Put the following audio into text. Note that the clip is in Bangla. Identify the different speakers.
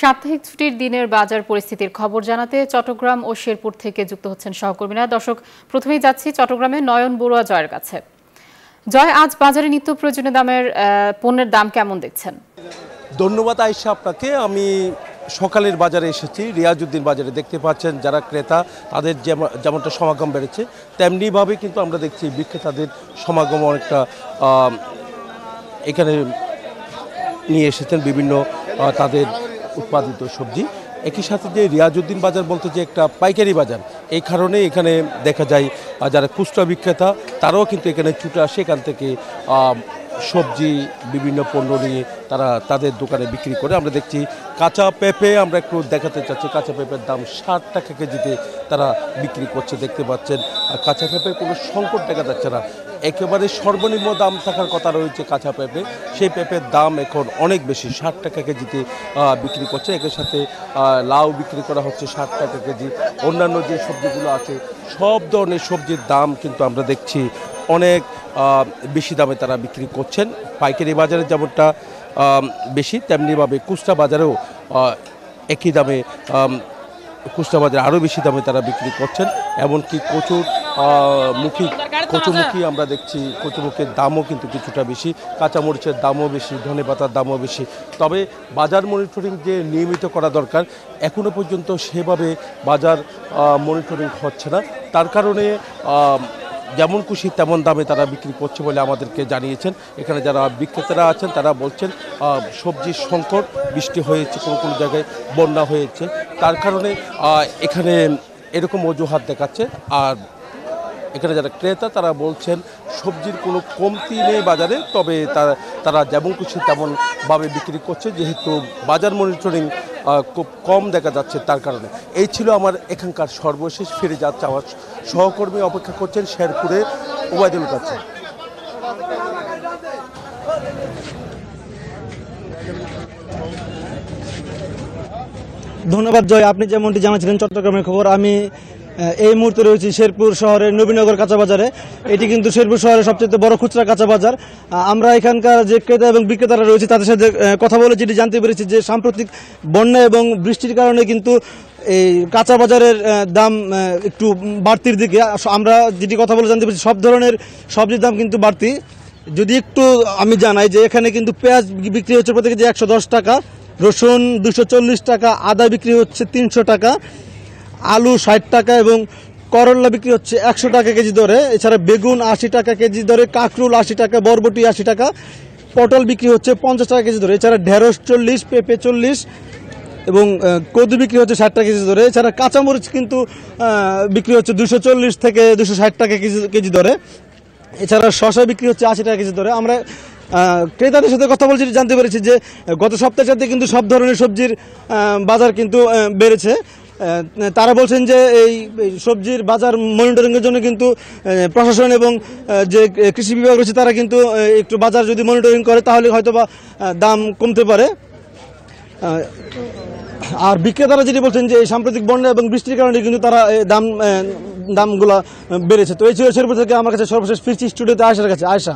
Speaker 1: সাপ্তাহিক ছুটির দিনের বাজার পরিস্থিতির খবর জানাতে চট্টগ্রাম ও শেরপুর থেকে যুক্ত হচ্ছেন সহকর্মীরা। দর্শক, প্রথমেই যাচ্ছি চট্টগ্রামে নয়ন বড়ুয়া জয়ের কাছে। জয়, আজ বাজারে নিত্য প্রয়োজনীয় দামের পণ্যের দাম কেমন দেখছেন?
Speaker 2: ধন্যবাদ আয়েশা আপনাকে। আমি সকালের বাজারে এসেছি রিয়াজুদ্দিন বাজারে দেখতে পাচ্ছেন যারা ক্রেতা, তাদের যেম- যেমনটা সমাগম বেড়েছে, তেমনিভাবে কিন্তু আমরা দেখছি বিক্রেতাদের সমাগম অনেকটা এখানে নিয়ে এসেছেন বিভিন্ন তাদের উৎপাদিত সবজি। একই সাথে যে রিয়াজুদ্দিন বাজার বলতে যে একটা পাইকারি বাজার, এই কারণে এখানে দেখা যায় যারা খুচরা বিক্রেতা, তারাও কিন্তু এখানে ছুটে আসে, এখান থেকে সবজি, বিভিন্ন পণ্য নিয়ে তারা তাদের দোকানে বিক্রি করে। আমরা দেখছি কাঁচা পেঁপে, আমরা একটু দেখাতে চাচ্ছি, কাঁচা পেঁপের দাম ষাট টাকা কেজিতে তারা বিক্রি করছে, দেখতে পাচ্ছেন। আর কাঁচা পেঁপের কোনো সংকট দেখা যাচ্ছে না। একেবারে সর্বনিম্ন দাম থাকার কথা রয়েছে কাঁচা পেঁপে। সেই পেঁপের দাম এখন অনেক বেশি, ষাট টাকা কেজিতে বিক্রি করছে। একের সাথে লাউ বিক্রি করা হচ্ছে ষাট টাকা কেজি। অন্যান্য যে সবজিগুলো আছে, সব ধরনের সবজির দাম কিন্তু আমরা দেখছি অনেক বেশি দামে তারা বিক্রি করছেন। পাইকারি বাজারে যেমনটা বেশি, তেমনিভাবে খুচরা বাজারেও একই দামে খুচরা বাজারে আরও বেশি দামে তারা বিক্রি করছেন। এমনকি কচুর মুখী, কচুমুখী আমরা দেখছি। কচুমুখের দামও কিন্তু কিছুটা বেশি, কাঁচামরিচের দামও বেশি, ধনে পাতার দামও বেশি। তবে বাজার মনিটরিং যে নিয়মিত করা দরকার এখনও পর্যন্ত সেভাবে বাজার মনিটরিং হচ্ছে না। তার কারণে যেমন খুশি তেমন দামে তারা বিক্রি করছে বলে আমাদেরকে জানিয়েছেন। এখানে যারা বিক্রেতারা আছেন, তারা বলছেন সবজির সংকট, বৃষ্টি হয়েছে, কোনো কোনো জায়গায় বন্যা হয়েছে। তার কারণে এখানে এরকম অজুহাত দেখাচ্ছে। আর এখানে যারা ক্রেতা, তারা বলছেন, সবজির কোনো কমতি নেই বাজারে, তবে তারা তারা যেমন খুশি তেমনভাবে বিক্রি করছে, যেহেতু বাজার মনিটরিং খুব কম দেখা যাচ্ছে তার কারণে। এই ছিল আমার এখানকার সর্বশেষ, ফিরে যাচ্ছে আমার সহকর্মী অপেক্ষা করছেন শেরপুরে ওবায়দুল কাছে
Speaker 3: ধন্যবাদ জয়। আপনি যেমনটি জানাচ্ছিলেন চট্টগ্রামের খবর, আমি এই মুহূর্তে রয়েছি শেরপুর শহরের নবীনগর কাঁচা বাজারে। এটি কিন্তু শেরপুর শহরের সবচেয়ে বড় খুচরা কাঁচা বাজার। আমরা এখানকার যে ক্রেতা এবং বিক্রেতারা রয়েছে, তাদের সাথে কথা বলে যেটি জানতে পেরেছি যে সাম্প্রতিক বন্যা এবং বৃষ্টির কারণে কিন্তু এই কাঁচা বাজারের দাম একটু বাড়তির দিকে। আমরা যেটি কথা বলে জানতে পেরেছি, সব ধরনের সবজির দাম কিন্তু বাড়তি। যদি একটু আমি জানাই যে এখানে কিন্তু পেঁয়াজ বিক্রি হচ্ছে প্রতি কেজি একশো টাকা। রসুন দুশো টাকা, আদা বিক্রি হচ্ছে তিনশো টাকা, আলু ষাট টাকা এবং করল্লা বিক্রি হচ্ছে একশো টাকা কেজি দরে। এছাড়া বেগুন আশি টাকা কেজি দরে, কাঁকরুল আশি টাকা, বরবটি আশি টাকা, পটল বিক্রি হচ্ছে পঞ্চাশ টাকা কেজি দরে। এছাড়া ঢেঁড়স চল্লিশ, পেঁপে চল্লিশ এবং কদু বিক্রি হচ্ছে ষাট টাকা কেজি দরে। এছাড়া কাঁচামরিচ কিন্তু বিক্রি হচ্ছে দুশো চল্লিশ থেকে দুশো ষাট টাকা কেজি কেজি দরে। এছাড়া শশা বিক্রি হচ্ছে আশি টাকা কেজি দরে। আমরা ক্রেতাদের সাথে কথা বলছি, জানতে পেরেছি যে গত সপ্তাহের সাথে কিন্তু সব ধরনের সবজির বাজার কিন্তু বেড়েছে। তারা বলছেন যে এই সবজির বাজার মনিটরিংয়ের জন্য কিন্তু প্রশাসন এবং যে কৃষি বিভাগ রয়েছে, তারা কিন্তু একটু বাজার যদি মনিটরিং করে, তাহলে হয়তো বা দাম কমতে পারে। আর বিক্রেতারা যেটি বলছেন যে এই সাম্প্রতিক বন্যা এবং বৃষ্টির কারণে কিন্তু তারা দাম দামগুলো বেড়েছে। তো এই ছিল থেকে আমার কাছে সর্বশেষ ফিরছি স্টুডিওতে আয়সার কাছে। আয়সা